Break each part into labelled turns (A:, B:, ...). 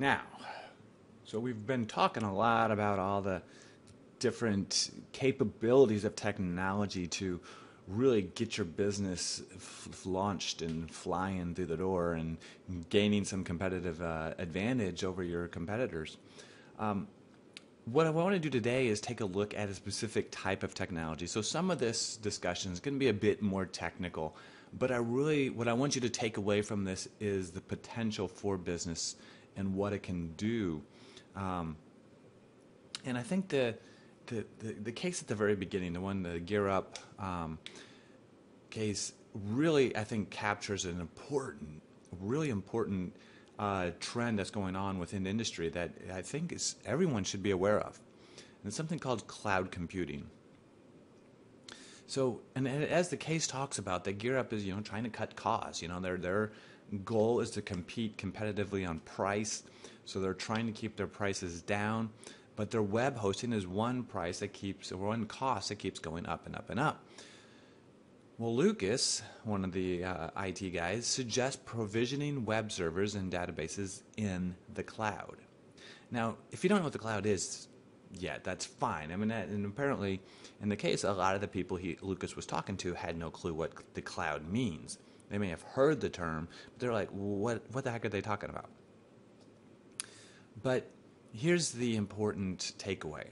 A: Now, so we've been talking a lot about all the different capabilities of technology to really get your business f- launched and flying through the door and gaining some competitive uh, advantage over your competitors. Um, what I want to do today is take a look at a specific type of technology. So some of this discussion is going to be a bit more technical, but I really what I want you to take away from this is the potential for business and what it can do. Um, and I think the, the, the the case at the very beginning, the one the Gear Up um, case, really I think captures an important, really important uh, trend that's going on within the industry that I think is everyone should be aware of. And it's something called cloud computing. So, and as the case talks about, that Gear Up is you know trying to cut costs. You know, their their goal is to compete competitively on price, so they're trying to keep their prices down. But their web hosting is one price that keeps, one cost that keeps going up and up and up. Well, Lucas, one of the uh, IT guys, suggests provisioning web servers and databases in the cloud. Now, if you don't know what the cloud is yet, that's fine. I mean, and apparently, in the case, a lot of the people he, Lucas was talking to had no clue what the cloud means. They may have heard the term, but they're like, what, what the heck are they talking about? But here's the important takeaway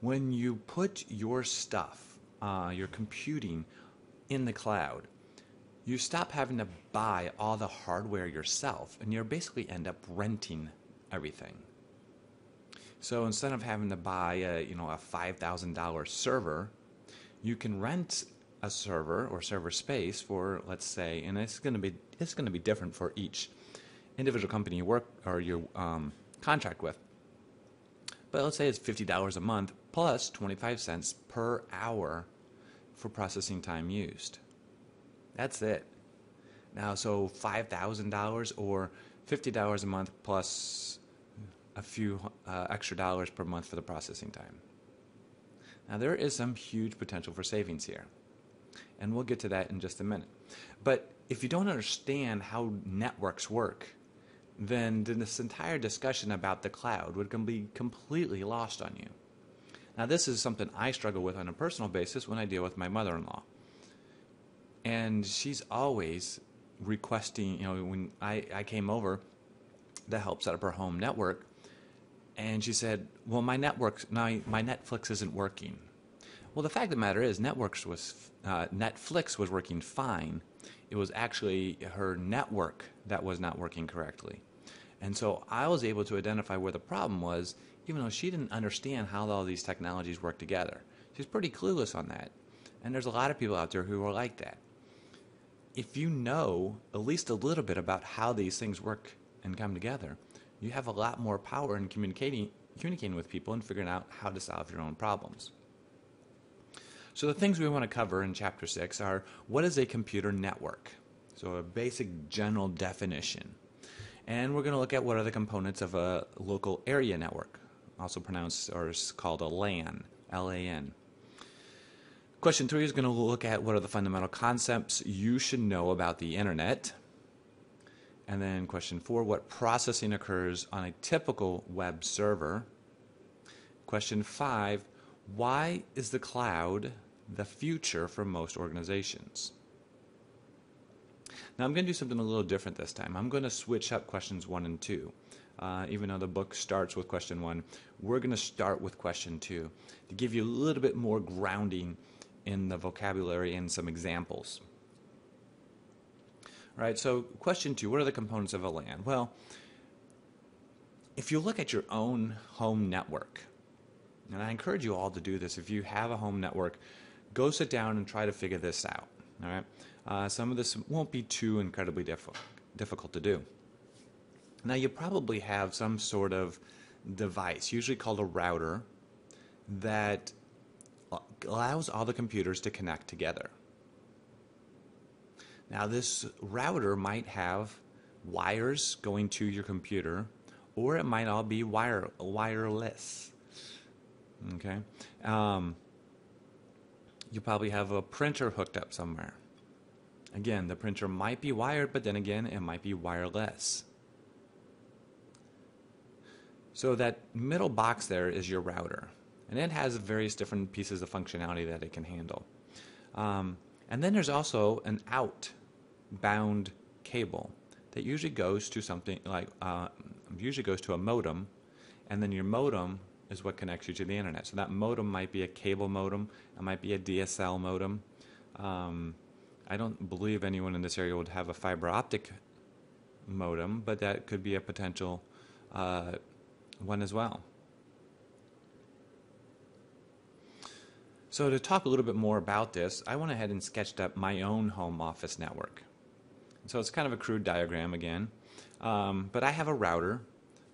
A: when you put your stuff, uh, your computing, in the cloud, you stop having to buy all the hardware yourself and you basically end up renting everything. So instead of having to buy a, you know, a $5,000 server, you can rent a server or server space for let's say and it's going to be it's going to be different for each individual company you work or you um, contract with. But let's say it's $50 a month plus 25 cents per hour for processing time used. That's it. Now, so $5,000 or $50 a month plus a few uh, extra dollars per month for the processing time. Now, there is some huge potential for savings here. And we'll get to that in just a minute. But if you don't understand how networks work, then this entire discussion about the cloud would be completely lost on you. Now, this is something I struggle with on a personal basis when I deal with my mother in law. And she's always requesting, you know, when I, I came over to help set up her home network, and she said, Well, my network, my, my Netflix isn't working. Well, the fact of the matter is, Networks was, uh, Netflix was working fine. It was actually her network that was not working correctly. And so I was able to identify where the problem was even though she didn't understand how all these technologies work together. She's pretty clueless on that. And there's a lot of people out there who are like that. If you know at least a little bit about how these things work and come together, you have a lot more power in communicating communicating with people and figuring out how to solve your own problems. So the things we want to cover in chapter 6 are what is a computer network? So a basic general definition. And we're going to look at what are the components of a local area network also pronounced or called a LAN, L-A-N. Question three is going to look at what are the fundamental concepts you should know about the internet. And then question four, what processing occurs on a typical web server? Question five, why is the cloud the future for most organizations? Now I'm going to do something a little different this time. I'm going to switch up questions one and two uh, even though the book starts with question one, we're going to start with question two to give you a little bit more grounding in the vocabulary and some examples. All right, so question two, what are the components of a LAN? Well, if you look at your own home network, and I encourage you all to do this, if you have a home network, go sit down and try to figure this out. All right, uh, some of this won't be too incredibly diff- difficult to do. Now, you probably have some sort of device, usually called a router, that allows all the computers to connect together. Now, this router might have wires going to your computer, or it might all be wire, wireless. Okay? Um, you probably have a printer hooked up somewhere. Again, the printer might be wired, but then again, it might be wireless. So that middle box there is your router, and it has various different pieces of functionality that it can handle. Um, and then there's also an outbound cable that usually goes to something like uh, usually goes to a modem, and then your modem is what connects you to the internet. So that modem might be a cable modem, it might be a DSL modem. Um, I don't believe anyone in this area would have a fiber optic modem, but that could be a potential uh, one as well. So to talk a little bit more about this, I went ahead and sketched up my own home office network. So it's kind of a crude diagram again, um, but I have a router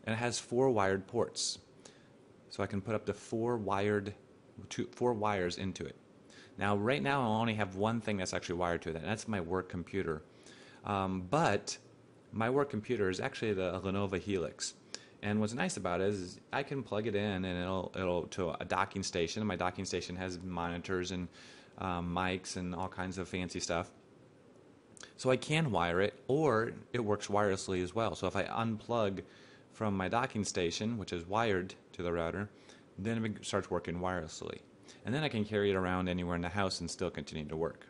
A: and it has four wired ports. So I can put up to four wired, two, four wires into it. Now right now I only have one thing that's actually wired to it, and that's my work computer. Um, but my work computer is actually the Lenovo Helix. And what's nice about it is I can plug it in and it'll it'll to a docking station. My docking station has monitors and um, mics and all kinds of fancy stuff. So I can wire it, or it works wirelessly as well. So if I unplug from my docking station, which is wired to the router, then it starts working wirelessly. And then I can carry it around anywhere in the house and still continue to work.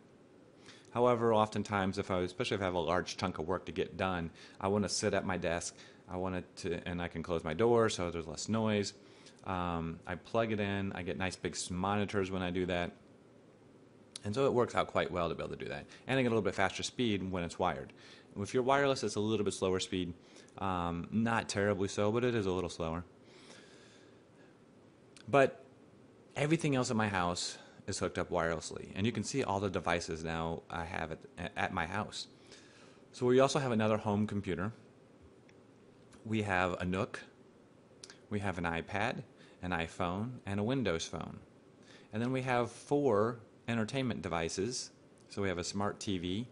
A: However, oftentimes, if I, especially if I have a large chunk of work to get done, I want to sit at my desk I want it to, and I can close my door so there's less noise. Um, I plug it in. I get nice big monitors when I do that. And so it works out quite well to be able to do that. And I get a little bit faster speed when it's wired. If you're wireless, it's a little bit slower speed. Um, not terribly so, but it is a little slower. But everything else in my house is hooked up wirelessly. And you can see all the devices now I have at, at my house. So we also have another home computer we have a Nook, we have an iPad, an iPhone, and a Windows phone. And then we have four entertainment devices. So we have a smart TV,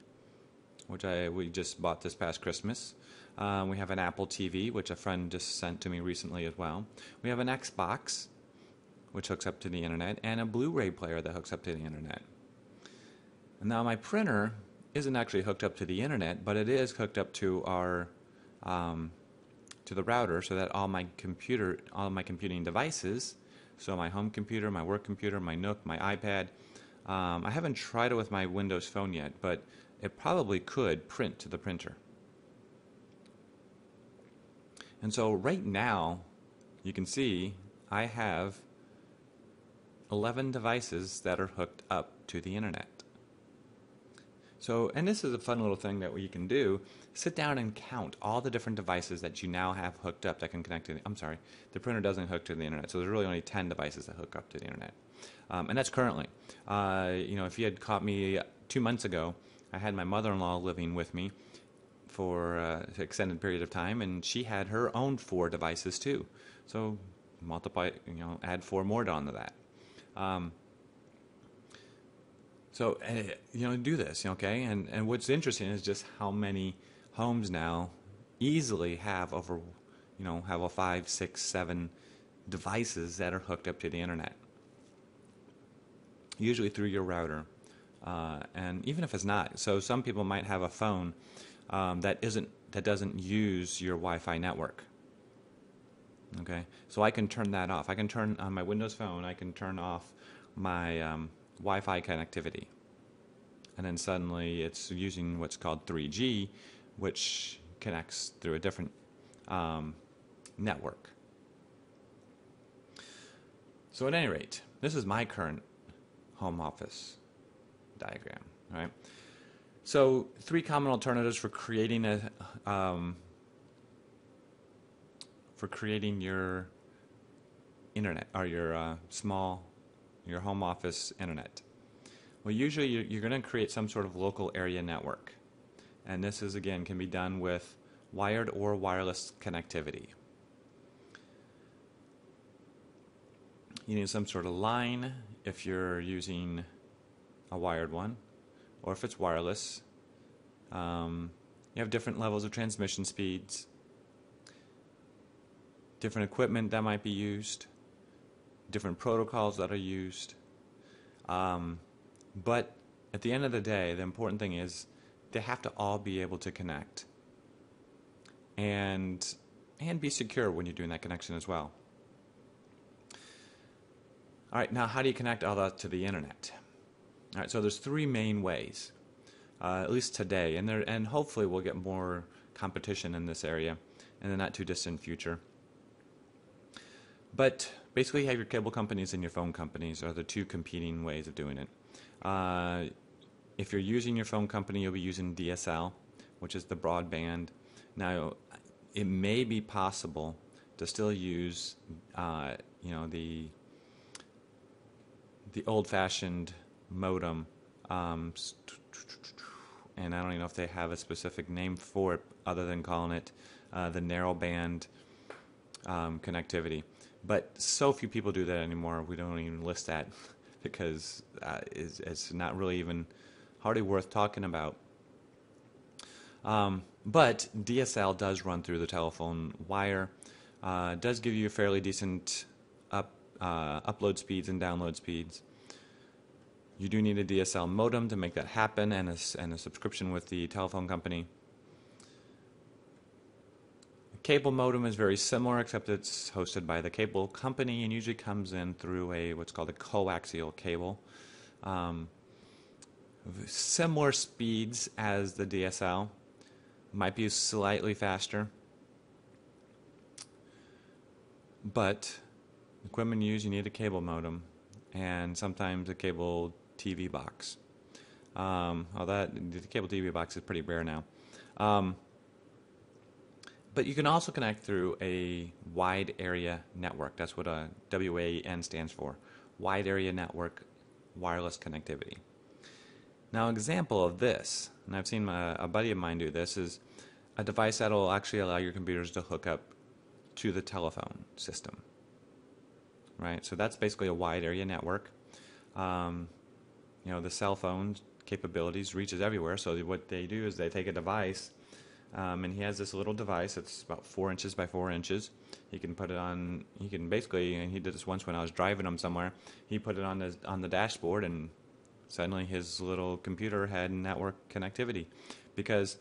A: which I we just bought this past Christmas. Um, we have an Apple TV, which a friend just sent to me recently as well. We have an Xbox, which hooks up to the internet, and a Blu-ray player that hooks up to the internet. Now my printer isn't actually hooked up to the internet, but it is hooked up to our um, to the router so that all my computer, all my computing devices, so my home computer, my work computer, my Nook, my iPad, um, I haven't tried it with my Windows phone yet, but it probably could print to the printer. And so right now, you can see I have 11 devices that are hooked up to the internet. So, and this is a fun little thing that you can do. Sit down and count all the different devices that you now have hooked up that can connect to the, I'm sorry, the printer doesn't hook to the internet. So there's really only 10 devices that hook up to the internet. Um, and that's currently. Uh, you know, if you had caught me two months ago, I had my mother-in-law living with me for uh, an extended period of time, and she had her own four devices too. So multiply, you know, add four more onto that. Um, so, uh, you know, do this, okay? And, and what's interesting is just how many homes now easily have over, you know, have a five, six, seven devices that are hooked up to the internet. Usually through your router. Uh, and even if it's not, so some people might have a phone um, that isn't that doesn't use your Wi-Fi network. Okay, so I can turn that off. I can turn on my Windows phone. I can turn off my um, Wi-Fi connectivity. And then suddenly it's using what's called 3G, which connects through a different um, network. So at any rate, this is my current home office diagram. Right. So three common alternatives for creating a um, for creating your internet or your uh, small your home office internet? Well, usually you're going to create some sort of local area network. And this is, again, can be done with wired or wireless connectivity. You need some sort of line if you're using a wired one, or if it's wireless. Um, you have different levels of transmission speeds, different equipment that might be used different protocols that are used. Um, but at the end of the day, the important thing is they have to all be able to connect. And and be secure when you're doing that connection as well. All right, now how do you connect all that to the internet? All right, so there's three main ways, uh, at least today, and there, and hopefully we'll get more competition in this area in the not too distant future. But basically, you have your cable companies and your phone companies are the two competing ways of doing it. Uh, if you're using your phone company, you'll be using DSL, which is the broadband. Now, it may be possible to still use, uh, you know, the the old-fashioned modem, um, and I don't even know if they have a specific name for it other than calling it uh, the narrowband um, connectivity. But so few people do that anymore. We don't even list that because uh, it's, it's, not really even hardly worth talking about. Um, but DSL does run through the telephone wire. Uh, does give you fairly decent up, uh, upload speeds and download speeds. You do need a DSL modem to make that happen and a, and a subscription with the telephone company. Cable modem is very similar, except it's hosted by the cable company and usually comes in through a what's called a coaxial cable. Um, similar speeds as the DSL, might be slightly faster, but equipment used you need a cable modem and sometimes a cable TV box. Um, that the cable TV box is pretty rare now. Um, but you can also connect through a wide area network. That's what a WAN stands for. Wide area network wireless connectivity. Now, example of this, and I've seen my, a buddy of mine do this, is a device that will actually allow your computers to hook up to the telephone system. Right? So that's basically a wide area network. Um, you know, the cell phone capabilities reaches everywhere. So what they do is they take a device um, and he has this little device that's about four inches by four inches. He can put it on. He can basically, and he did this once when I was driving him somewhere. He put it on the on the dashboard, and suddenly his little computer had network connectivity, because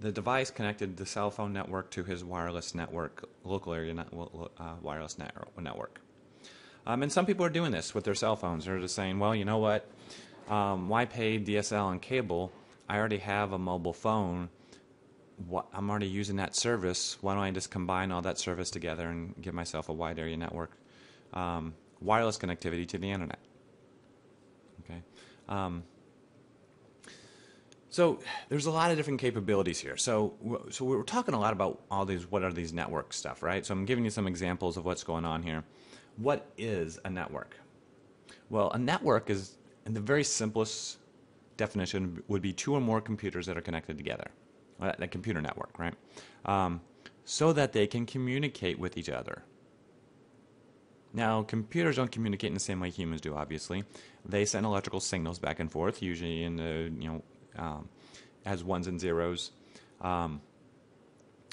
A: the device connected the cell phone network to his wireless network, local area net, uh, wireless net, network. Um, and some people are doing this with their cell phones. They're just saying, well, you know what? Um, why pay DSL and cable I already have a mobile phone. What, I'm already using that service. Why don't I just combine all that service together and give myself a wide area network, um, wireless connectivity to the internet? Okay. Um, so there's a lot of different capabilities here. So so we're talking a lot about all these. What are these network stuff, right? So I'm giving you some examples of what's going on here. What is a network? Well, a network is, in the very simplest definition would be two or more computers that are connected together, a computer network, right? Um, so that they can communicate with each other. Now, computers don't communicate in the same way humans do. Obviously, they send electrical signals back and forth, usually in the you know um, as ones and zeros. Um,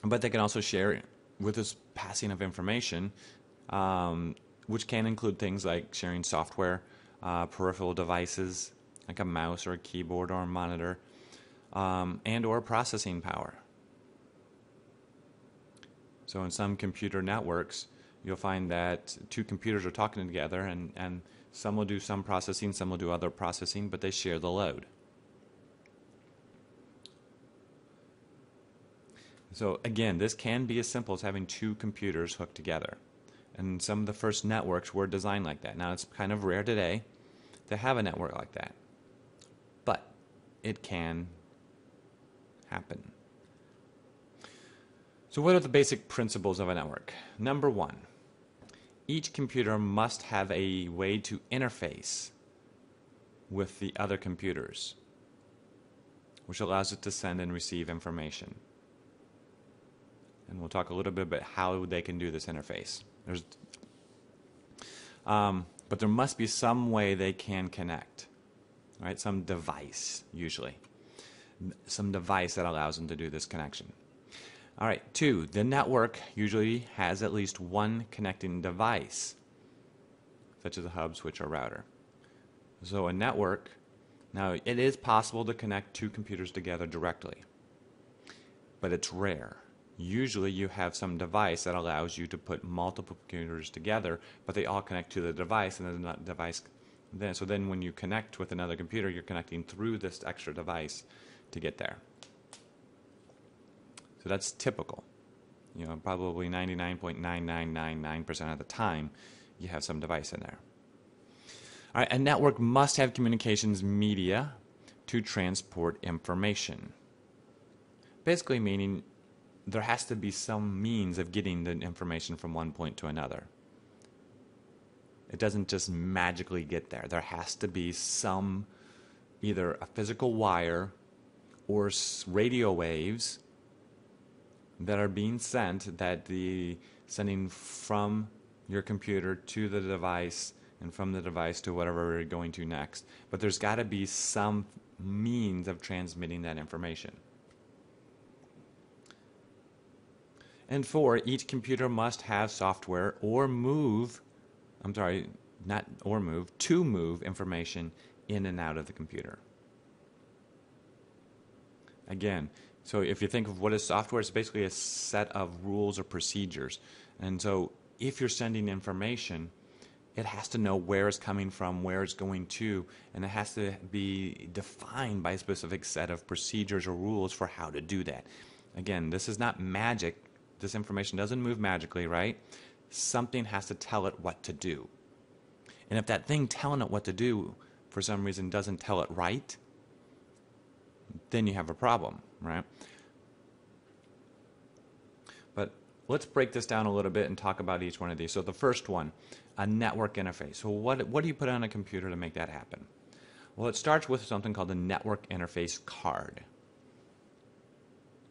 A: but they can also share with this passing of information, um, which can include things like sharing software, uh, peripheral devices, like a mouse or a keyboard or a monitor, um, and or processing power. So in some computer networks, you'll find that two computers are talking together and, and some will do some processing, some will do other processing, but they share the load. So again, this can be as simple as having two computers hooked together. And some of the first networks were designed like that. Now it's kind of rare today to have a network like that it can happen. So, what are the basic principles of a network? Number one, each computer must have a way to interface with the other computers, which allows it to send and receive information. And we'll talk a little bit about how they can do this interface. There's, um, but there must be some way they can connect right? Some device, usually. Some device that allows them to do this connection. All right, two, the network usually has at least one connecting device, such as a hub, switch, or router. So a network, now it is possible to connect two computers together directly, but it's rare. usually you have some device that allows you to put multiple computers together, but they all connect to the device, and the device. Then, so then, when you connect with another computer, you're connecting through this extra device to get there. So that's typical. You know, probably 99.9999% of the time, you have some device in there. All right, a network must have communications media to transport information. Basically, meaning there has to be some means of getting the information from one point to another. It doesn't just magically get there. There has to be some, either a physical wire or radio waves that are being sent that the sending from your computer to the device and from the device to whatever we're going to next. But there's got to be some means of transmitting that information. And four, each computer must have software or move, I'm sorry, not or move, to move information in and out of the computer. Again, so if you think of what is software, it's basically a set of rules or procedures. And so if you're sending information, it has to know where it's coming from, where it's going to, and it has to be defined by a specific set of procedures or rules for how to do that. Again, this is not magic this information doesn't move magically, right? Something has to tell it what to do. And if that thing telling it what to do for some reason doesn't tell it right, then you have a problem, right? But let's break this down a little bit and talk about each one of these. So the first one, a network interface. So what, what do you put on a computer to make that happen? Well, it starts with something called a network interface card.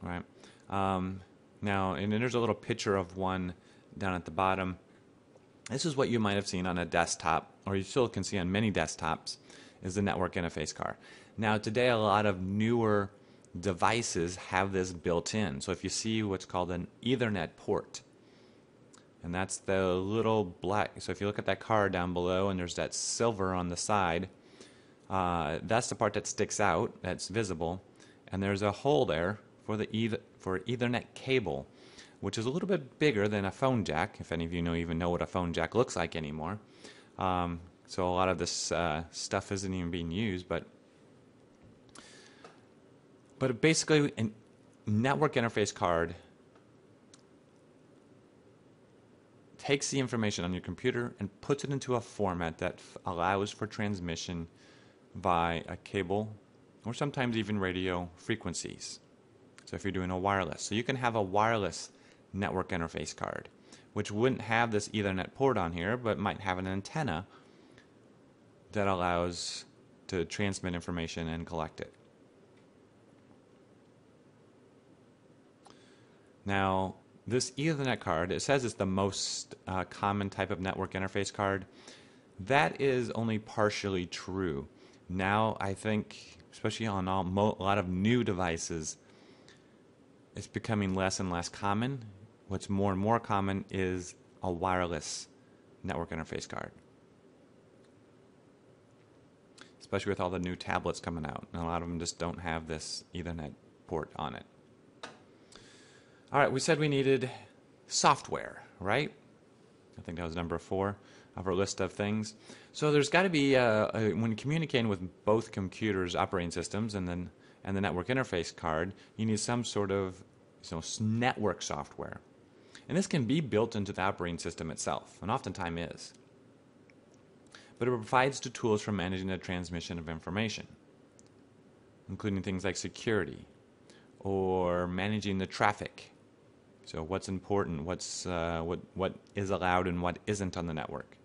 A: Right? Um, now, and there's a little picture of one down at the bottom. This is what you might have seen on a desktop, or you still can see on many desktops, is the network interface card. Now, today, a lot of newer devices have this built in. So if you see what's called an Ethernet port, and that's the little black. So if you look at that card down below, and there's that silver on the side, uh, that's the part that sticks out, that's visible, and there's a hole there for the for Ethernet cable, which is a little bit bigger than a phone jack, if any of you know even know what a phone jack looks like anymore. Um, so a lot of this uh, stuff isn't even being used, but but basically, a network interface card takes the information on your computer and puts it into a format that f- allows for transmission by a cable or sometimes even radio frequencies. So if you're doing a wireless, so you can have a wireless network interface card, which wouldn't have this Ethernet port on here, but might have an antenna that allows to transmit information and collect it. Now, this Ethernet card, it says it's the most uh, common type of network interface card. That is only partially true. Now, I think, especially on all, a lot of new devices, it's becoming less and less common. What's more and more common is a wireless network interface card. Especially with all the new tablets coming out. And a lot of them just don't have this Ethernet port on it. All right, we said we needed software, right? I think that was number four of our list of things. So there's got to be, uh, a, when communicating with both computers' operating systems and then and the network interface card, you need some sort of so network software. And this can be built into the operating system itself, and oftentimes is. But it provides the tools for managing the transmission of information, including things like security or managing the traffic. So what's important, what's, uh, what, what is allowed and what isn't on the network.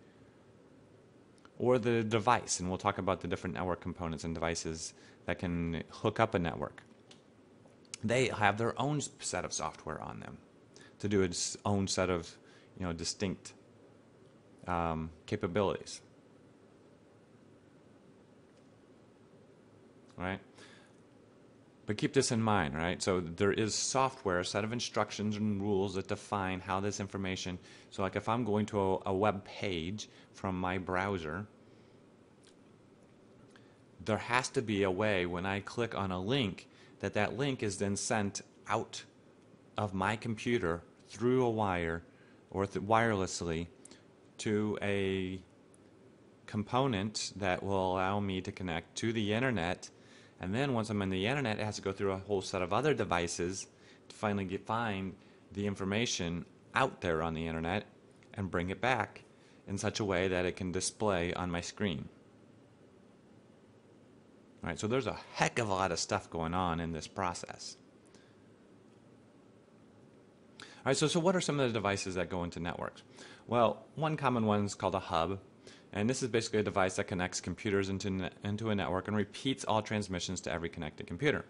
A: Or the device, and we'll talk about the different network components and devices that can hook up a network they have their own set of software on them to do its own set of you know distinct um, capabilities. Right? But keep this in mind right? So there is software a set of instructions and rules that define how this information so like if i'm going to a, a web page from my browser there has to be a way when i click on a link that that link is then sent out of my computer through a wire or th- wirelessly to a component that will allow me to connect to the internet. And then once I'm in the internet, it has to go through a whole set of other devices to finally get, find the information out there on the internet and bring it back in such a way that it can display on my screen. All right, so there's a heck of a lot of stuff going on in this process. All right, so, so what are some of the devices that go into networks? Well, one common one is called a hub, and this is basically a device that connects computers into, into a network and repeats all transmissions to every connected computer.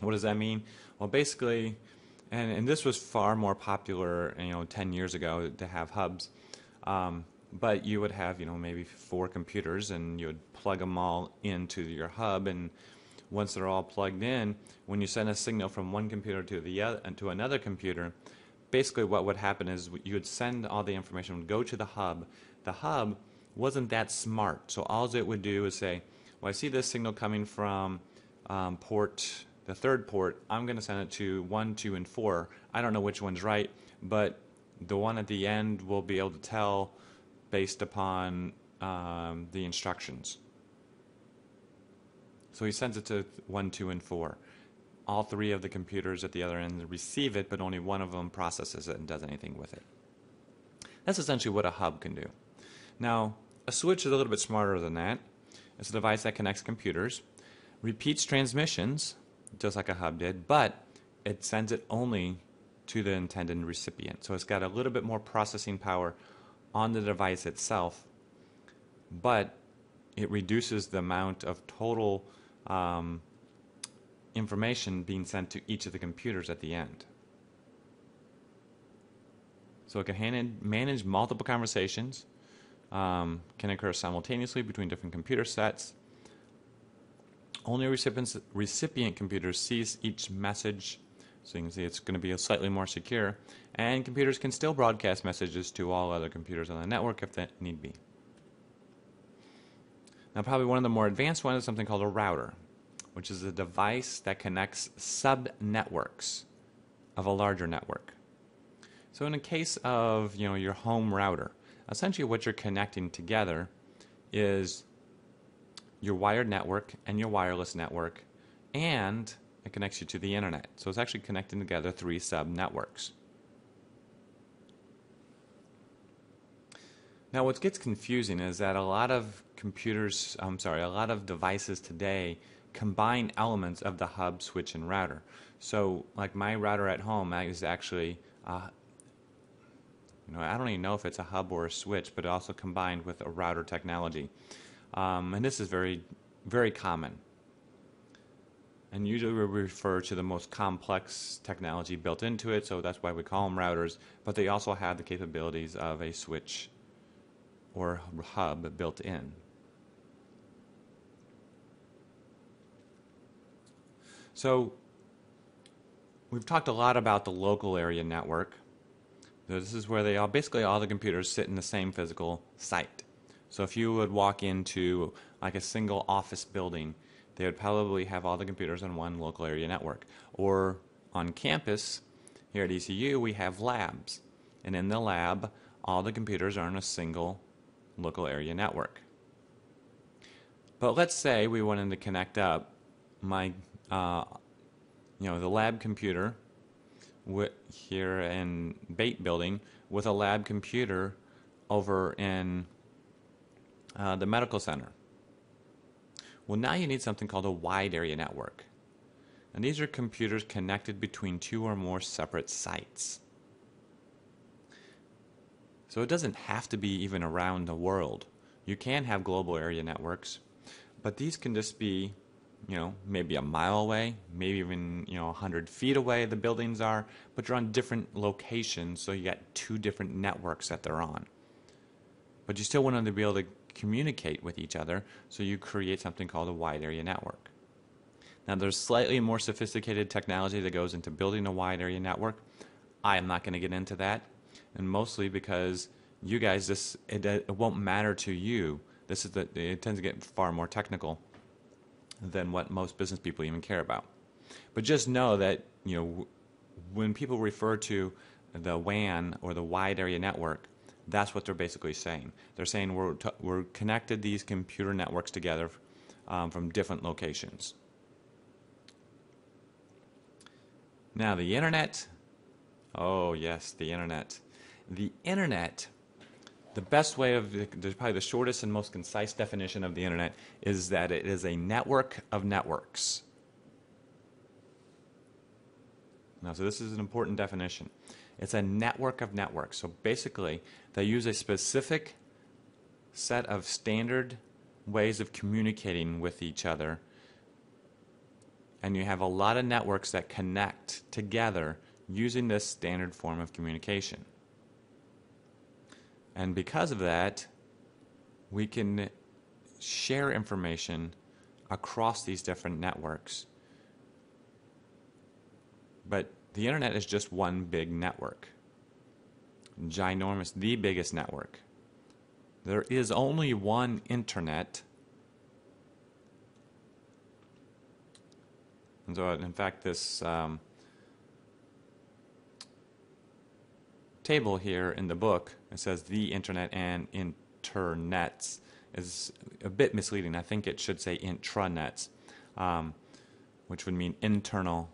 A: What does that mean? Well, basically, and, and this was far more popular, you know, 10 years ago to have hubs. Um, but you would have, you know, maybe four computers and you would plug them all into your hub and once they're all plugged in, when you send a signal from one computer to the other to another computer, basically what would happen is you would send all the information would go to the hub. The hub wasn't that smart, so all it would do is say, "Well, I see this signal coming from um, port the third port. I'm going to send it to one, two, and four. I don't know which one's right, but the one at the end will be able to tell based upon um, the instructions." So he sends it to one, two, and four. All three of the computers at the other end receive it, but only one of them processes it and does anything with it. That's essentially what a hub can do. Now, a switch is a little bit smarter than that. It's a device that connects computers, repeats transmissions, just like a hub did, but it sends it only to the intended recipient. So it's got a little bit more processing power on the device itself, but it reduces the amount of total um, information being sent to each of the computers at the end. So it can manage multiple conversations, um, can occur simultaneously between different computer sets. Only recipient computers sees each message, so you can see it's going to be slightly more secure. And computers can still broadcast messages to all other computers on the network if that need be. Now, probably one of the more advanced ones is something called a router, which is a device that connects sub-networks of a larger network. So in a case of you know your home router, essentially what you're connecting together is your wired network and your wireless network, and it connects you to the internet. So it's actually connecting together three sub-networks. Now, what gets confusing is that a lot of computers, I'm sorry, a lot of devices today combine elements of the hub, switch, and router. So, like my router at home is actually, uh, you know, I don't even know if it's a hub or a switch, but also combined with a router technology. Um, and this is very, very common. And usually we refer to the most complex technology built into it, so that's why we call them routers, but they also have the capabilities of a switch or hub built in. So we've talked a lot about the local area network. So This is where they all, basically all the computers sit in the same physical site. So if you would walk into like a single office building, they would probably have all the computers on one local area network. Or on campus, here at ECU, we have labs. And in the lab, all the computers are on a single local area network. But let's say we wanted to connect up my uh, you know, the lab computer here in Bate Building with a lab computer over in uh, the medical center. Well, now you need something called a wide area network. And these are computers connected between two or more separate sites. So it doesn't have to be even around the world. You can have global area networks, but these can just be you know, maybe a mile away, maybe even, you know, 100 feet away the buildings are, but you're on different locations, so you got two different networks that they're on. But you still want them to be able to communicate with each other, so you create something called a wide area network. Now, there's slightly more sophisticated technology that goes into building a wide area network. I am not going to get into that, and mostly because you guys, this it, it won't matter to you. This is the, it tends to get far more technical than what most business people even care about. But just know that you know when people refer to the WAN or the wide area network, that's what they're basically saying. They're saying we're, t- we're connected these computer networks together um, from different locations. Now, the internet. Oh, yes, the internet. The internet, the best way of, the, probably the shortest and most concise definition of the internet is that it is a network of networks. Now, so this is an important definition. It's a network of networks. So basically, they use a specific set of standard ways of communicating with each other. And you have a lot of networks that connect together using this standard form of communication. And because of that, we can share information across these different networks. But the internet is just one big network. Ginormous, the biggest network. There is only one internet. And so, in fact, this um, table here in the book, it says the internet and internets, is a bit misleading. I think it should say intranets, um, which would mean internal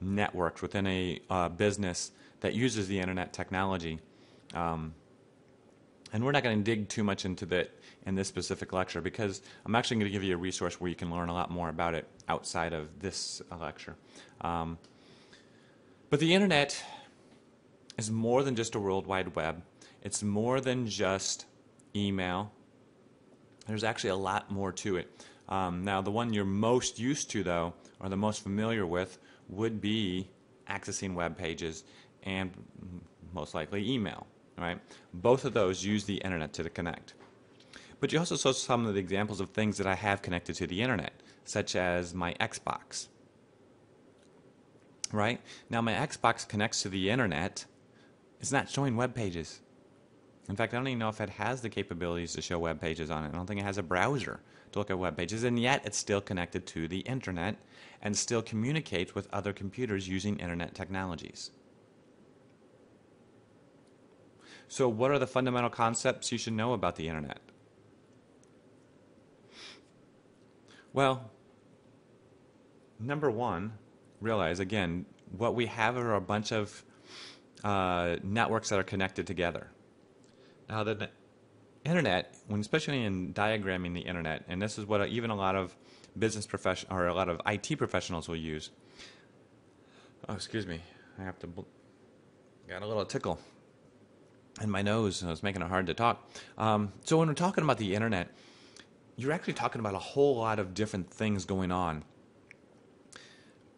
A: networks within a uh, business that uses the internet technology. Um, and we're not going to dig too much into that in this specific lecture because I'm actually going to give you a resource where you can learn a lot more about it outside of this uh, lecture. Um, but the internet is more than just a World Wide Web. It's more than just email. There's actually a lot more to it. Um, now, the one you're most used to, though, or the most familiar with, would be accessing web pages and most likely email. Right? Both of those use the internet to connect. But you also saw some of the examples of things that I have connected to the internet, such as my Xbox. Right? Now, my Xbox connects to the internet. It's not showing web pages. In fact, I don't even know if it has the capabilities to show web pages on it. I don't think it has a browser to look at web pages, and yet it's still connected to the internet and still communicates with other computers using internet technologies. So, what are the fundamental concepts you should know about the internet? Well, number one, realize again, what we have are a bunch of uh, networks that are connected together. Now, the internet, when especially in diagramming the internet, and this is what even a lot of business profession or a lot of IT professionals will use. Oh, excuse me, I have to. Got a little tickle in my nose. I was making it hard to talk. Um, so when we're talking about the internet, you're actually talking about a whole lot of different things going on.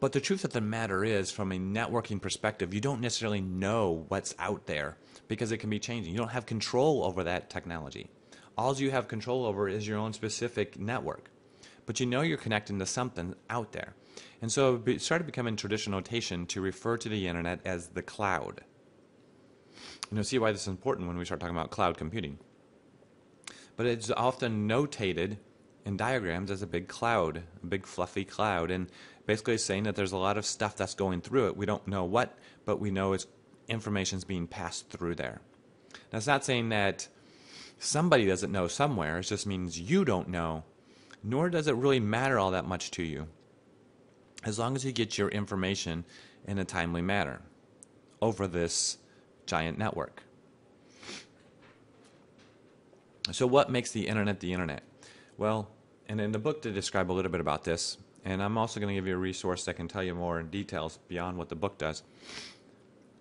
A: But the truth of the matter is, from a networking perspective, you don't necessarily know what's out there because it can be changing. You don't have control over that technology. All you have control over is your own specific network. But you know you're connecting to something out there. And so it started becoming traditional notation to refer to the internet as the cloud. And you'll see why this is important when we start talking about cloud computing. But it's often notated in diagrams as a big cloud, a big fluffy cloud. And basically saying that there's a lot of stuff that's going through it. We don't know what, but we know it's information's being passed through there. Now, that's not saying that somebody doesn't know somewhere. It just means you don't know, nor does it really matter all that much to you, as long as you get your information in a timely manner over this giant network. So, what makes the internet the internet? Well, and in the book to describe a little bit about this, and I'm also going to give you a resource that can tell you more in details beyond what the book does.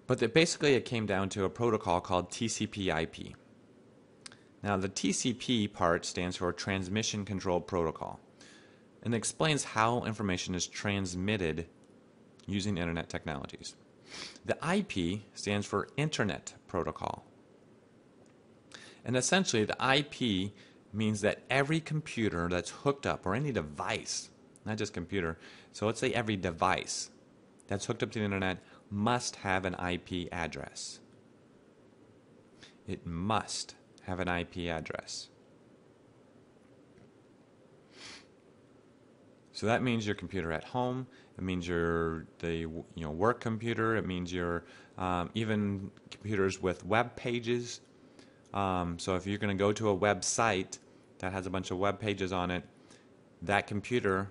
A: But that basically, it came down to a protocol called TCP/IP. Now, the TCP part stands for Transmission Control Protocol, and explains how information is transmitted using internet technologies. The IP stands for Internet Protocol. And essentially, the IP means that every computer that's hooked up, or any device not just computer. So let's say every device that's hooked up to the internet must have an IP address. It must have an IP address. So that means your computer at home. It means your the you know work computer. It means your um, even computers with web pages. Um, so if you're going to go to a website that has a bunch of web pages on it, that computer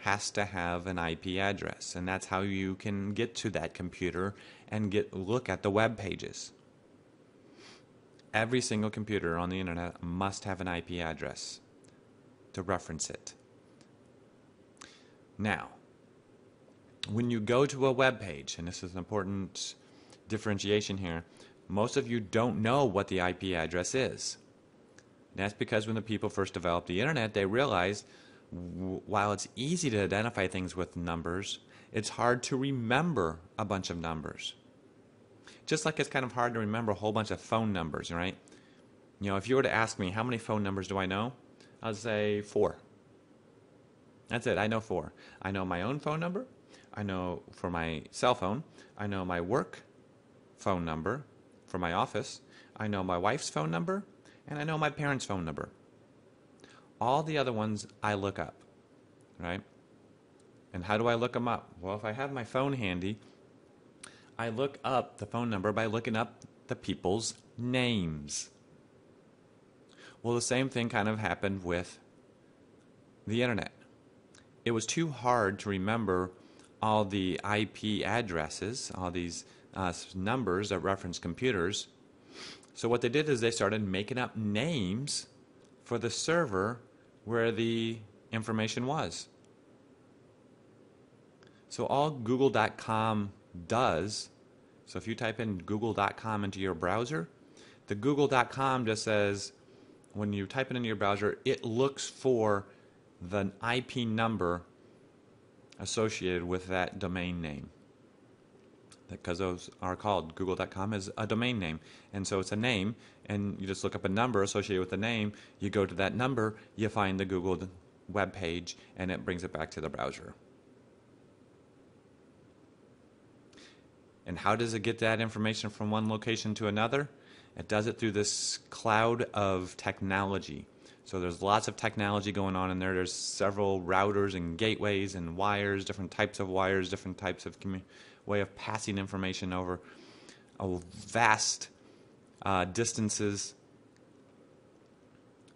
A: has to have an IP address, and that's how you can get to that computer and get look at the web pages. Every single computer on the internet must have an IP address to reference it. Now, when you go to a web page, and this is an important differentiation here, most of you don't know what the IP address is. And that's because when the people first developed the internet, they realized while it's easy to identify things with numbers, it's hard to remember a bunch of numbers. Just like it's kind of hard to remember a whole bunch of phone numbers, right? You know, if you were to ask me how many phone numbers do I know, I'd say four. That's it. I know four. I know my own phone number. I know for my cell phone. I know my work phone number for my office. I know my wife's phone number. And I know my parents' phone number. All the other ones I look up, right? And how do I look them up? Well, if I have my phone handy, I look up the phone number by looking up the people's names. Well, the same thing kind of happened with the internet. It was too hard to remember all the IP addresses, all these uh, numbers that reference computers. So, what they did is they started making up names for the server where the information was. So, all Google.com does, so if you type in Google.com into your browser, the Google.com just says, when you type it into your browser, it looks for the IP number associated with that domain name. Because those are called, google.com is a domain name. And so it's a name, and you just look up a number associated with the name, you go to that number, you find the Google web page, and it brings it back to the browser. And how does it get that information from one location to another? It does it through this cloud of technology. So there's lots of technology going on in there. There's several routers and gateways and wires, different types of wires, different types of commu- way of passing information over a vast uh, distances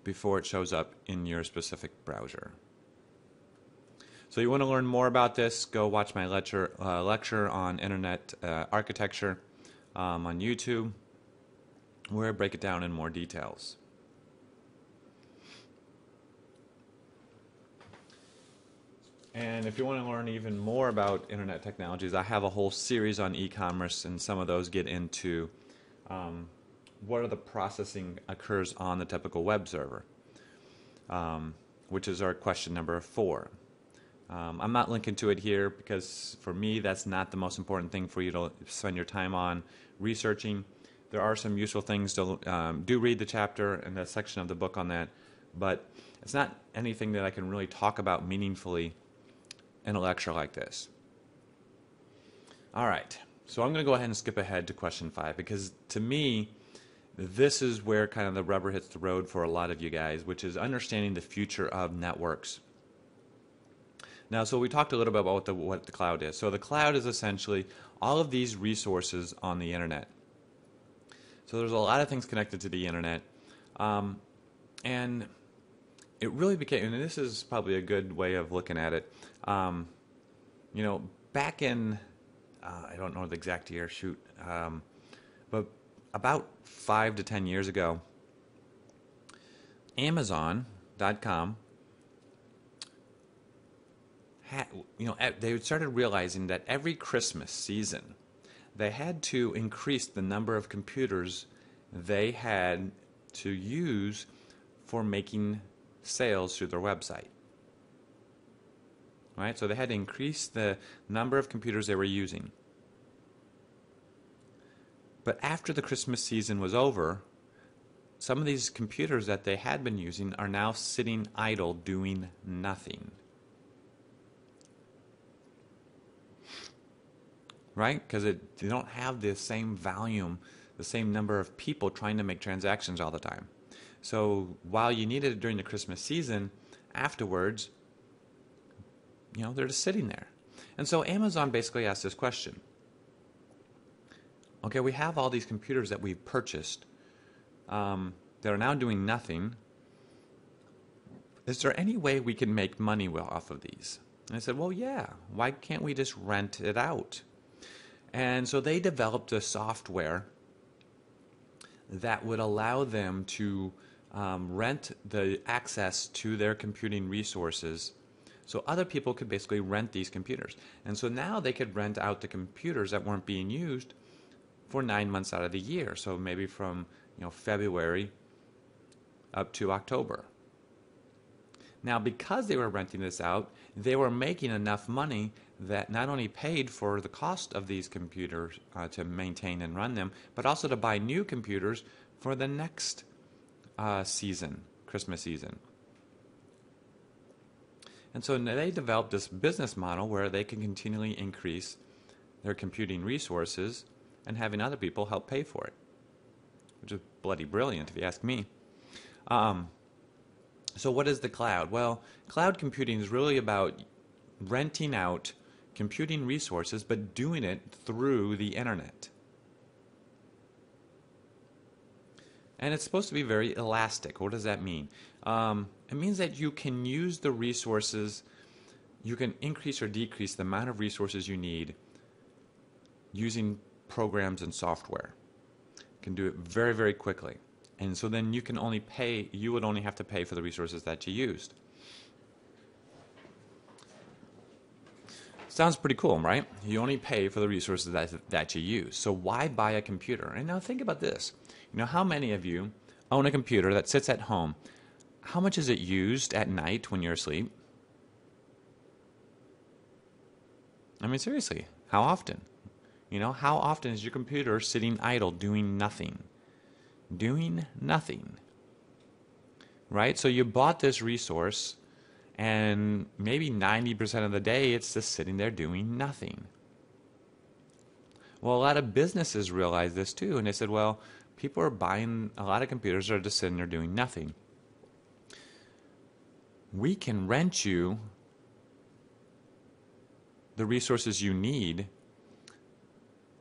A: before it shows up in your specific browser. So you want to learn more about this, go watch my lecture, uh, lecture on internet uh, architecture um, on YouTube, where I break it down in more details. And if you want to learn even more about internet technologies, I have a whole series on e-commerce, and some of those get into um, what are the processing occurs on the typical web server, um, which is our question number four. Um, I'm not linking to it here because for me, that's not the most important thing for you to spend your time on researching. There are some useful things to um, do read the chapter and the section of the book on that, but it's not anything that I can really talk about meaningfully in a lecture like this. All right, so I'm going to go ahead and skip ahead to question five because to me, this is where kind of the rubber hits the road for a lot of you guys, which is understanding the future of networks. Now, so we talked a little bit about what the, what the cloud is. So the cloud is essentially all of these resources on the internet. So there's a lot of things connected to the internet. Um, and it really became, and this is probably a good way of looking at it. Um, you know, back in, uh, I don't know the exact year, shoot, um, but about five to ten years ago, Amazon.com had, you know, they started realizing that every Christmas season, they had to increase the number of computers they had to use for making sales through their website. Right? So they had to increase the number of computers they were using. But after the Christmas season was over, some of these computers that they had been using are now sitting idle doing nothing. right? Because they don't have the same volume, the same number of people trying to make transactions all the time. So while you needed it during the Christmas season, afterwards, you know, they're just sitting there. And so Amazon basically asked this question. Okay, we have all these computers that we've purchased um, that are now doing nothing. Is there any way we can make money off of these? And I said, well, yeah. Why can't we just rent it out? And so they developed a software that would allow them to um, rent the access to their computing resources so other people could basically rent these computers. And so now they could rent out the computers that weren't being used for nine months out of the year. So maybe from you know February up to October. Now, because they were renting this out, they were making enough money that not only paid for the cost of these computers uh, to maintain and run them, but also to buy new computers for the next uh, season, Christmas season. And so they developed this business model where they can continually increase their computing resources and having other people help pay for it, which is bloody brilliant if you ask me. Um, so, what is the cloud? Well, cloud computing is really about renting out computing resources, but doing it through the internet. And it's supposed to be very elastic. What does that mean? Um, it means that you can use the resources, you can increase or decrease the amount of resources you need using programs and software. You can do it very, very quickly. And so then you can only pay, you would only have to pay for the resources that you used. Sounds pretty cool, right? You only pay for the resources that, that you use. So why buy a computer? And now think about this. You know, how many of you own a computer that sits at home? How much is it used at night when you're asleep? I mean, seriously, how often? You know, how often is your computer sitting idle doing nothing? Doing nothing. Right? So you bought this resource and maybe 90% of the day it's just sitting there doing nothing. Well, a lot of businesses realized this too, and they said, well, people are buying a lot of computers that are just sitting there doing nothing. We can rent you the resources you need,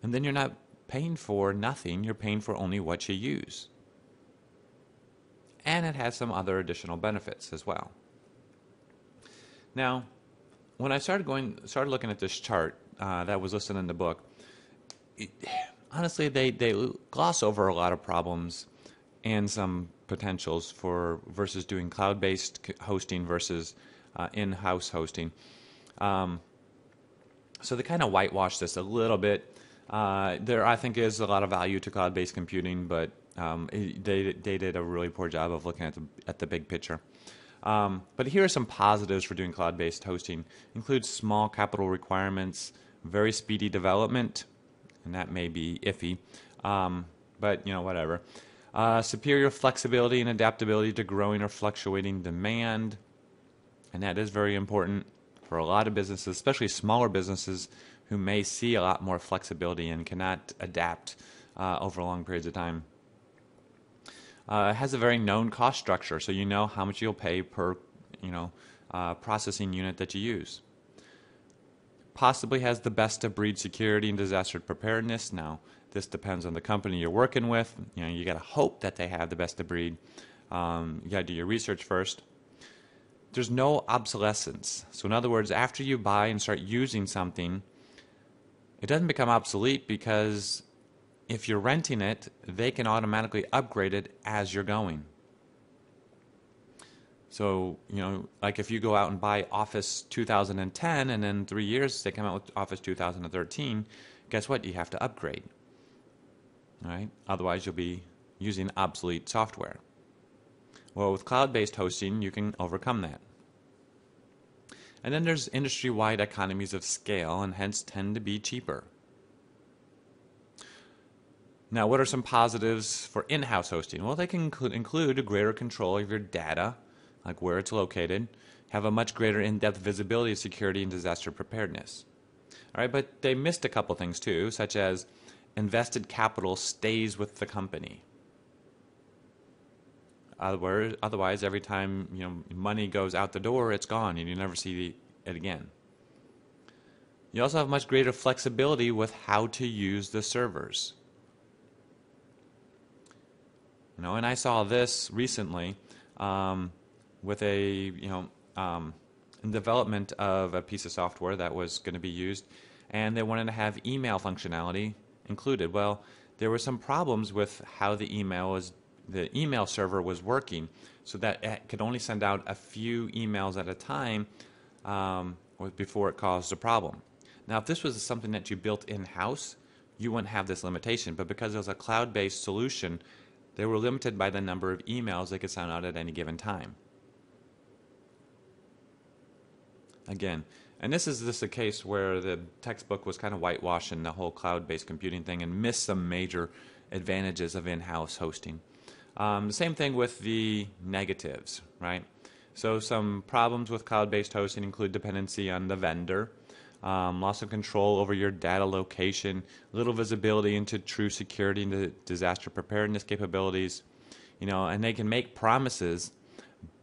A: and then you're not paying for nothing, you're paying for only what you use. And it has some other additional benefits as well. Now, when I started going, started looking at this chart uh, that was listed in the book, it, honestly, they they gloss over a lot of problems and some potentials for versus doing cloud-based hosting versus uh, in-house hosting. Um, so they kind of whitewash this a little bit. Uh, there, I think, is a lot of value to cloud-based computing, but um, it, they they did a really poor job of looking at the at the big picture. Um, but here are some positives for doing cloud-based hosting. Includes small capital requirements, very speedy development, and that may be iffy, um, but you know whatever. Uh, superior flexibility and adaptability to growing or fluctuating demand, and that is very important for a lot of businesses, especially smaller businesses who may see a lot more flexibility and cannot adapt uh, over long periods of time. Uh, has a very known cost structure, so you know how much you'll pay per, you know, uh, processing unit that you use. Possibly has the best of breed security and disaster preparedness. Now, this depends on the company you're working with. You know, you got to hope that they have the best of breed. Um, you got to do your research first. There's no obsolescence. So, in other words, after you buy and start using something, it doesn't become obsolete because if you're renting it, they can automatically upgrade it as you're going. So, you know, like if you go out and buy Office 2010 and in three years they come out with Office 2013, guess what? You have to upgrade. Right? Otherwise, you'll be using obsolete software. Well, with cloud based hosting, you can overcome that. And then there's industry wide economies of scale and hence tend to be cheaper. Now, what are some positives for in house hosting? Well, they can include, include greater control of your data, like where it's located, have a much greater in depth visibility of security and disaster preparedness. All right, but they missed a couple things too, such as invested capital stays with the company. Otherwise, otherwise, every time you know money goes out the door, it's gone, and you never see it again. You also have much greater flexibility with how to use the servers. You know, and I saw this recently um, with a you know um, development of a piece of software that was going to be used, and they wanted to have email functionality included. Well, there were some problems with how the email was the email server was working, so that it could only send out a few emails at a time um, before it caused a problem. Now, if this was something that you built in house, you wouldn't have this limitation. But because it was a cloud based solution, they were limited by the number of emails they could send out at any given time. Again, and this is just a case where the textbook was kind of whitewashing the whole cloud based computing thing and missed some major advantages of in house hosting. Um, the same thing with the negatives, right? So, some problems with cloud based hosting include dependency on the vendor, um, loss of control over your data location, little visibility into true security and disaster preparedness capabilities. You know, and they can make promises,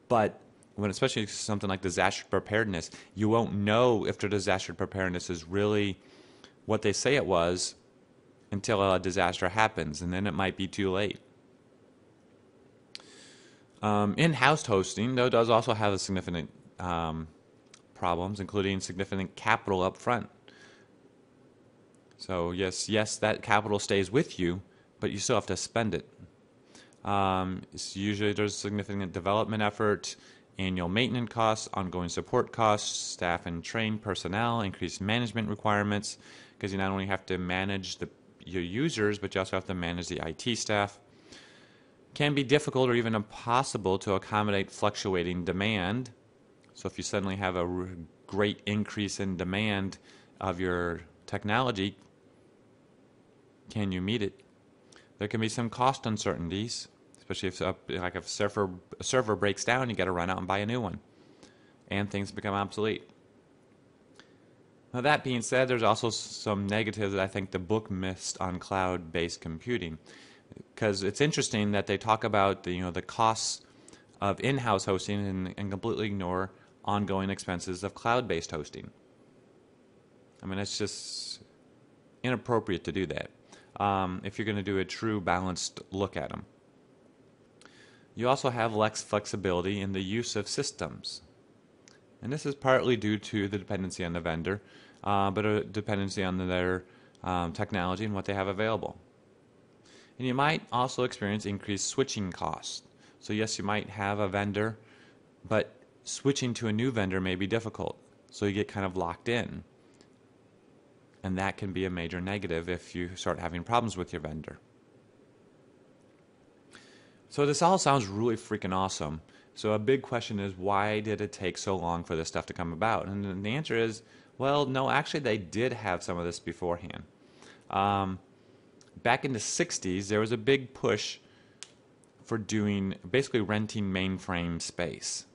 A: but when especially something like disaster preparedness, you won't know if the disaster preparedness is really what they say it was until a disaster happens, and then it might be too late. Um, in-house hosting, though, does also have a significant um, problems, including significant capital up front. So yes, yes, that capital stays with you, but you still have to spend it. Um, usually there's significant development effort, annual maintenance costs, ongoing support costs, staff and trained personnel, increased management requirements, because you not only have to manage the, your users, but you also have to manage the IT staff. Can be difficult or even impossible to accommodate fluctuating demand so if you suddenly have a great increase in demand of your technology, can you meet it? There can be some cost uncertainties, especially if like if a server a server breaks down, you got to run out and buy a new one, and things become obsolete. Now that being said, there's also some negatives that I think the book missed on cloud-based computing, because it's interesting that they talk about the you know the costs of in-house hosting and, and completely ignore ongoing expenses of cloud based hosting. I mean, it's just inappropriate to do that um, if you're going to do a true balanced look at them. You also have less flexibility in the use of systems. And this is partly due to the dependency on the vendor, uh, but a dependency on their um, technology and what they have available. And you might also experience increased switching costs. So, yes, you might have a vendor, but switching to a new vendor may be difficult. So you get kind of locked in. And that can be a major negative if you start having problems with your vendor. So this all sounds really freaking awesome. So a big question is why did it take so long for this stuff to come about? And the answer is, well, no, actually they did have some of this beforehand. Um, back in the 60s, there was a big push for doing basically renting mainframe space.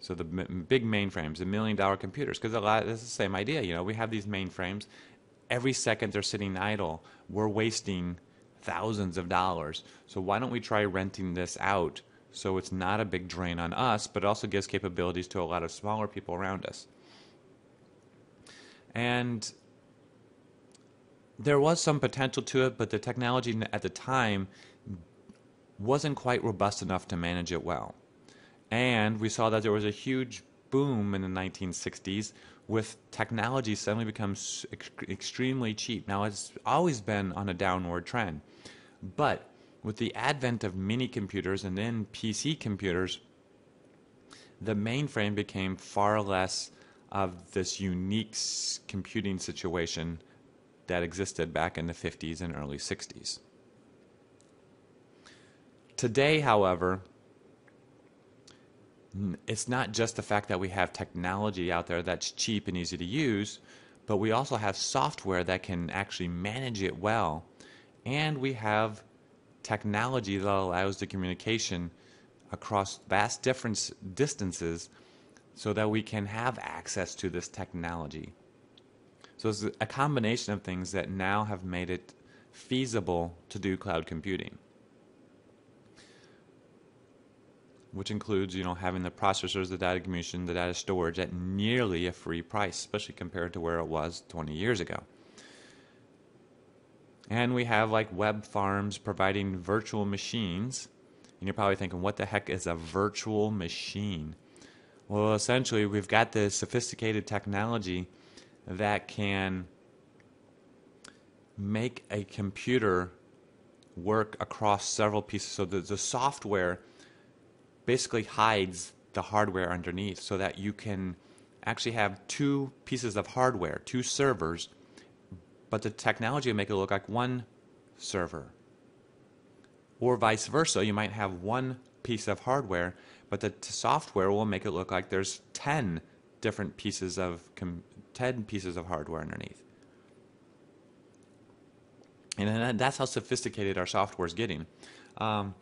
A: So the big mainframes, the million dollar computers, because a lot it's the same idea. You know, we have these mainframes. Every second they're sitting idle, we're wasting thousands of dollars. So why don't we try renting this out so it's not a big drain on us, but also gives capabilities to a lot of smaller people around us. And there was some potential to it, but the technology at the time wasn't quite robust enough to manage it well. And we saw that there was a huge boom in the 1960s with technology suddenly becomes ex- extremely cheap. Now, it's always been on a downward trend. But with the advent of mini computers and then PC computers, the mainframe became far less of this unique computing situation that existed back in the 50s and early 60s. Today, however, it's not just the fact that we have technology out there that's cheap and easy to use, but we also have software that can actually manage it well. And we have technology that allows the communication across vast different distances so that we can have access to this technology. So it's a combination of things that now have made it feasible to do cloud computing. Which includes you know having the processors, the data communication, the data storage at nearly a free price, especially compared to where it was 20 years ago. And we have like web farms providing virtual machines. And you're probably thinking, what the heck is a virtual machine? Well, essentially, we've got this sophisticated technology that can make a computer work across several pieces. So the, the software basically hides the hardware underneath so that you can actually have two pieces of hardware, two servers, but the technology will make it look like one server. Or vice versa, you might have one piece of hardware, but the software will make it look like there's 10 different pieces of 10 pieces of hardware underneath. And that's how sophisticated our software is getting. Um,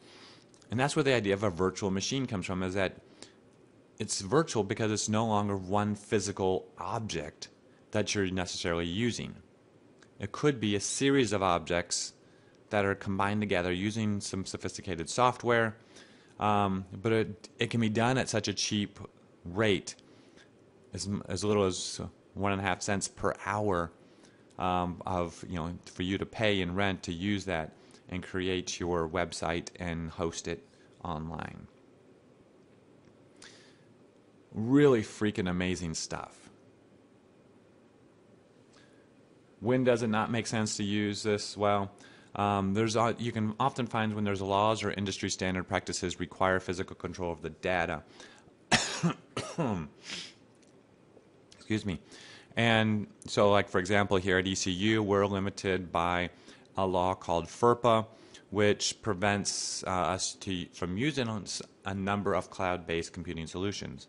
A: and that's where the idea of a virtual machine comes from, is that it's virtual because it's no longer one physical object that you're necessarily using. It could be a series of objects that are combined together using some sophisticated software, um, but it, it can be done at such a cheap rate, as, as little as one and a half cents per hour um, of you know for you to pay in rent to use that and create your website and host it online. Really freaking amazing stuff. When does it not make sense to use this? Well, um, there's you can often find when there's laws or industry standard practices require physical control of the data. Excuse me. And so, like for example, here at ECU, we're limited by a law called FERPA, which prevents uh, us to, from using a number of cloud-based computing solutions,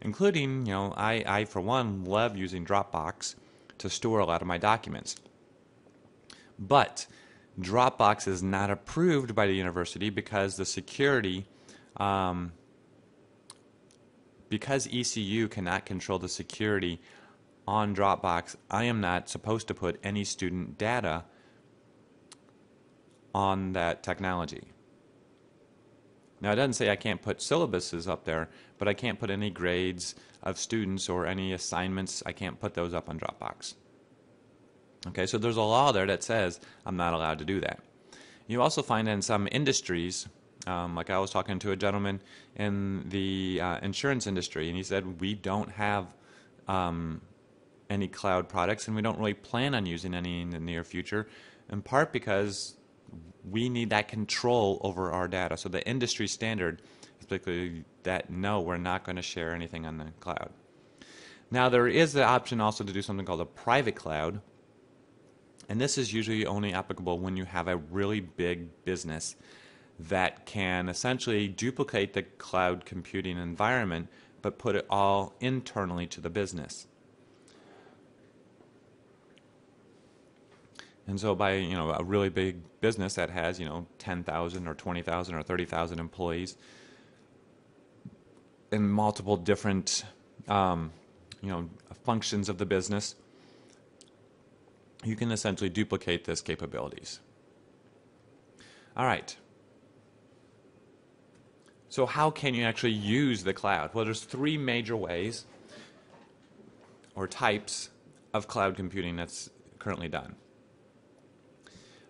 A: including, you know, I, I for one love using Dropbox to store a lot of my documents. But Dropbox is not approved by the university because the security, um, because ECU cannot control the security on Dropbox, I am not supposed to put any student data on that technology. Now, it doesn't say I can't put syllabuses up there, but I can't put any grades of students or any assignments. I can't put those up on Dropbox. Okay, so there's a law there that says I'm not allowed to do that. You also find in some industries, um, like I was talking to a gentleman in the uh, insurance industry, and he said we don't have um, any cloud products, and we don't really plan on using any in the near future, in part because we need that control over our data. So the industry standard is basically that no, we're not going to share anything on the cloud. Now there is the option also to do something called a private cloud, and this is usually only applicable when you have a really big business that can essentially duplicate the cloud computing environment but put it all internally to the business. And so by, you know, a really big business that has, you know, 10,000 or 20,000 or 30,000 employees in multiple different, um, you know, functions of the business, you can essentially duplicate this capabilities. All right. So how can you actually use the cloud? Well, there's three major ways or types of cloud computing that's currently done.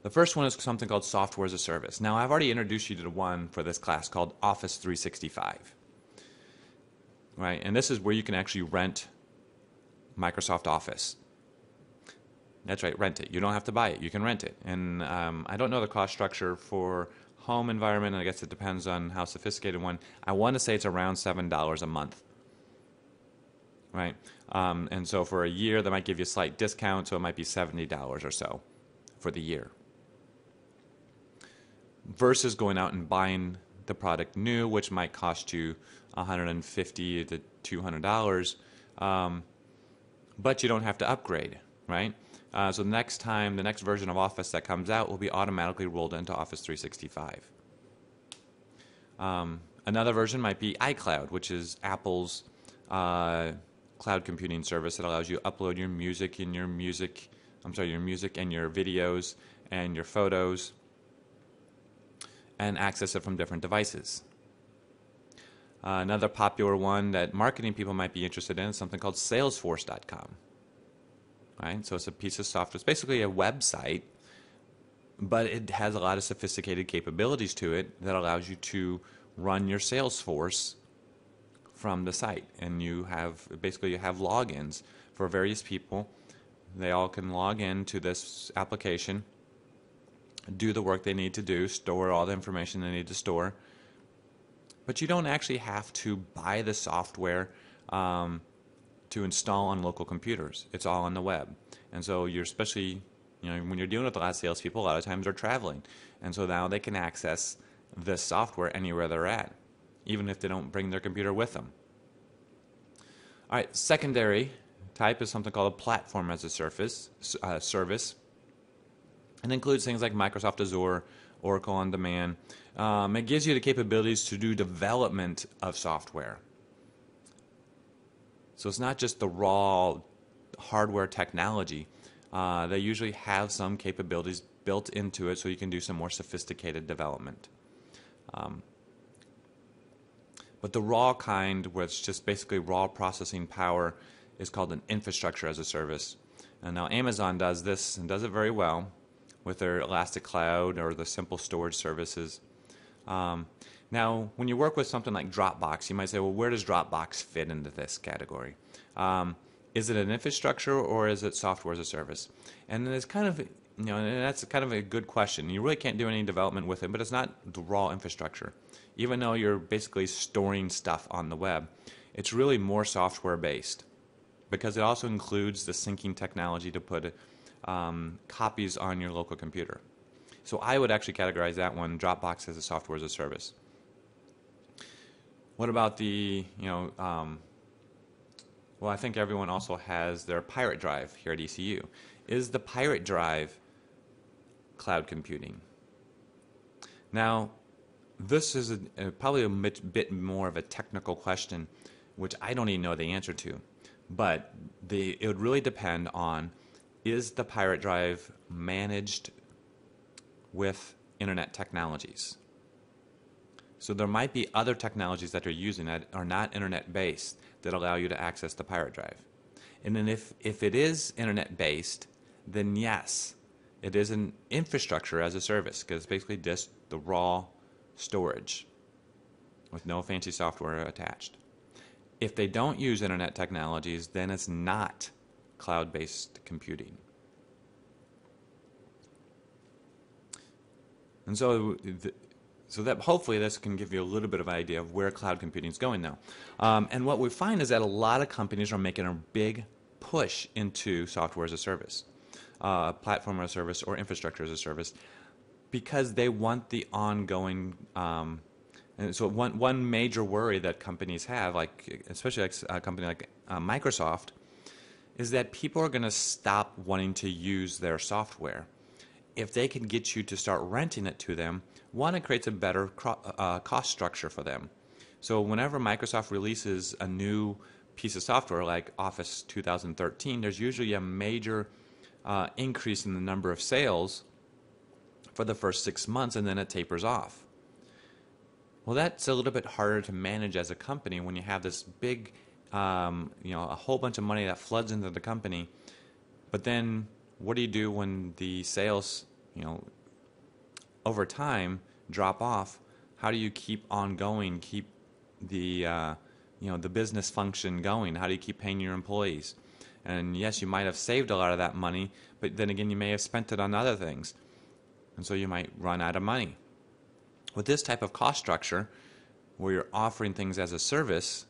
A: The first one is something called software as a service. Now, I've already introduced you to the one for this class called Office 365. Right? And this is where you can actually rent Microsoft Office. That's right, rent it. You don't have to buy it. You can rent it. And um, I don't know the cost structure for home environment. I guess it depends on how sophisticated one. I want to say it's around $7 a month. Right? Um, and so for a year, that might give you a slight discount, so it might be $70 or so for the year versus going out and buying the product new, which might cost you 150 to 200 dollars, um, but you don't have to upgrade, right? Uh, so the next time, the next version of Office that comes out will be automatically rolled into Office 365. Um, another version might be iCloud, which is Apple's uh, cloud computing service that allows you to upload your music and your music, I'm sorry, your music and your videos and your photos and access it from different devices. Uh, another popular one that marketing people might be interested in is something called Salesforce.com. Right? So it's a piece of software. It's basically a website, but it has a lot of sophisticated capabilities to it that allows you to run your Salesforce from the site. And you have basically you have logins for various people. They all can log in to this application, do the work they need to do, store all the information they need to store but you don't actually have to buy the software um, to install on local computers. It's all on the web. And so you're especially, you know, when you're dealing with a lot of salespeople, a lot of times they're traveling. And so now they can access this software anywhere they're at, even if they don't bring their computer with them. All right, secondary type is something called a platform as a surface, uh, service. It includes things like Microsoft Azure, Oracle On Demand. Um, it gives you the capabilities to do development of software. So it's not just the raw hardware technology. Uh, they usually have some capabilities built into it so you can do some more sophisticated development. Um, but the raw kind, where it's just basically raw processing power, is called an infrastructure as a service. And now Amazon does this and does it very well with their Elastic Cloud or the simple storage services. Um, now, when you work with something like Dropbox, you might say, well, where does Dropbox fit into this category? Um, is it an infrastructure or is it software as a service? And it's kind of, you know, and that's kind of a good question. You really can't do any development with it, but it's not the raw infrastructure. Even though you're basically storing stuff on the web, it's really more software based because it also includes the syncing technology to put um, copies on your local computer. So I would actually categorize that one Dropbox as a software as a service. What about the, you know, um, well, I think everyone also has their Pirate Drive here at ECU. Is the Pirate Drive cloud computing? Now, this is a, a, probably a bit, bit, more of a technical question, which I don't even know the answer to. But the, it would really depend on is the Pirate Drive managed with internet technologies? So there might be other technologies that you're using that are not internet based that allow you to access the Pirate Drive. And then if, if it is internet based, then yes, it is an infrastructure as a service because it's basically just the raw storage with no fancy software attached. If they don't use internet technologies, then it's not cloud based computing. And so, the, so that hopefully this can give you a little bit of idea of where cloud computing is going now. Um, and what we find is that a lot of companies are making a big push into software as a service, uh, platform as a service, or infrastructure as a service, because they want the ongoing. Um, and so one one major worry that companies have, like especially like a company like uh, Microsoft, is that people are going to stop wanting to use their software. If they can get you to start renting it to them, one, it creates a better uh, cost structure for them. So whenever Microsoft releases a new piece of software like Office 2013, there's usually a major uh, increase in the number of sales for the first six months and then it tapers off. Well, that's a little bit harder to manage as a company when you have this big um, you know, a whole bunch of money that floods into the company. But then, what do you do when the sales, you know, over time drop off? How do you keep on going? Keep the, uh, you know, the business function going? How do you keep paying your employees? And yes, you might have saved a lot of that money, but then again, you may have spent it on other things, and so you might run out of money. With this type of cost structure, where you're offering things as a service,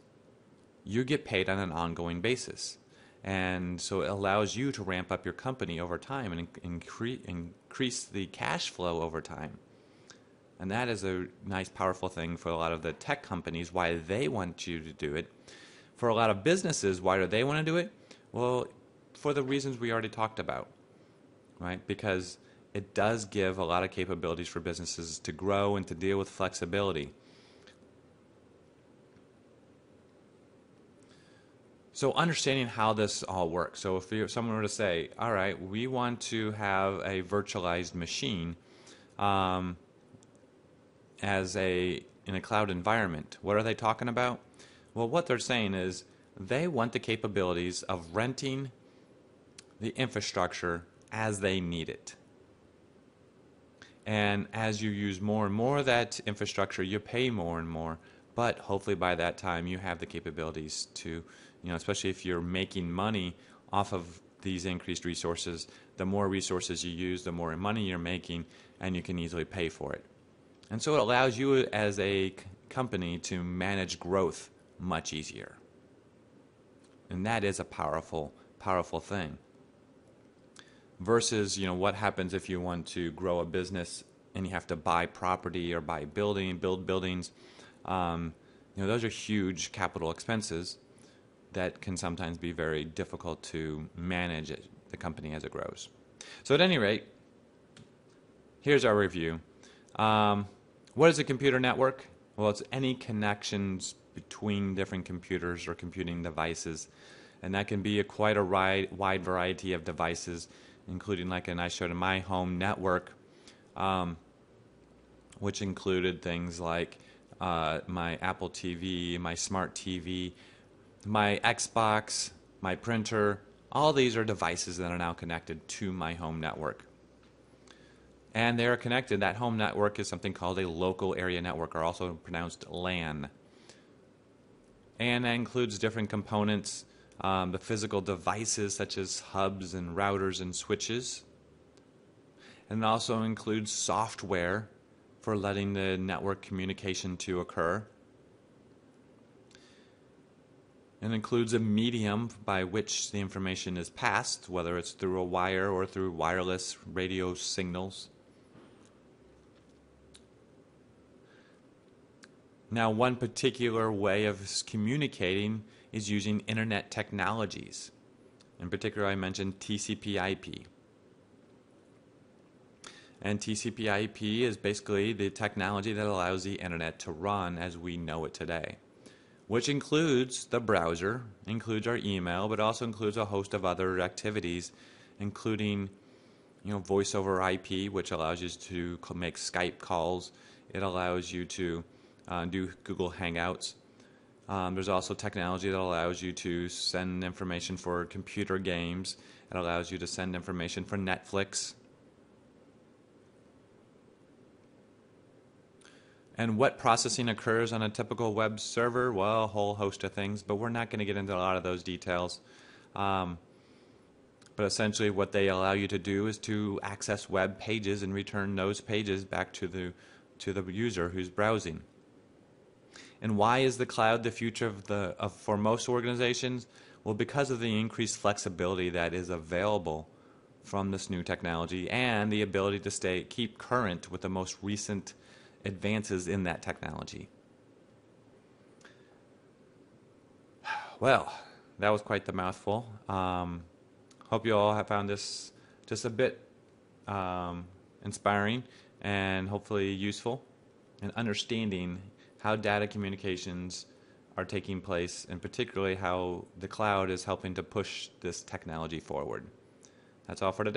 A: you get paid on an ongoing basis. And so it allows you to ramp up your company over time and incre- increase the cash flow over time. And that is a nice, powerful thing for a lot of the tech companies, why they want you to do it. For a lot of businesses, why do they want to do it? Well, for the reasons we already talked about, right? Because it does give a lot of capabilities for businesses to grow and to deal with flexibility. So understanding how this all works. So if someone were to say, all right, we want to have a virtualized machine um, as a in a cloud environment. What are they talking about? Well, what they're saying is they want the capabilities of renting the infrastructure as they need it. And as you use more and more of that infrastructure, you pay more and more. But hopefully by that time, you have the capabilities to, you know, especially if you're making money off of these increased resources, the more resources you use, the more money you're making, and you can easily pay for it. And so it allows you as a company to manage growth much easier. And that is a powerful, powerful thing versus you know what happens if you want to grow a business and you have to buy property or buy building, build buildings. Um, you know those are huge capital expenses that can sometimes be very difficult to manage it, the company as it grows. So at any rate, here's our review. Um, what is a computer network? Well, it's any connections between different computers or computing devices, and that can be a quite a wide variety of devices including like and I showed in my home network, um, which included things like uh, my Apple TV, my smart TV, my Xbox, my printer. All these are devices that are now connected to my home network. And they are connected. That home network is something called a local area network, or also pronounced LAN. And that includes different components um, the physical devices such as hubs and routers and switches. And it also includes software for letting the network communication to occur. It includes a medium by which the information is passed, whether it's through a wire or through wireless radio signals. Now, one particular way of communicating is using internet technologies. In particular, I mentioned TCP/IP. And TCP/IP is basically the technology that allows the internet to run as we know it today, which includes the browser, includes our email, but also includes a host of other activities, including you know voice over IP, which allows you to make Skype calls. It allows you to uh, do Google Hangouts. Um, there's also technology that allows you to send information for computer games. It allows you to send information for Netflix. And what processing occurs on a typical web server? Well, a whole host of things, but we're not going to get into a lot of those details. Um, but essentially, what they allow you to do is to access web pages and return those pages back to the to the user who's browsing. And why is the cloud the future of the of, for most organizations? Well, because of the increased flexibility that is available from this new technology and the ability to stay keep current with the most recent advances in that technology. Well, that was quite the mouthful. Um, hope you all have found this just a bit um, inspiring and hopefully useful in understanding how data communications are taking place, and particularly how the cloud is helping to push this technology forward. That's all for today.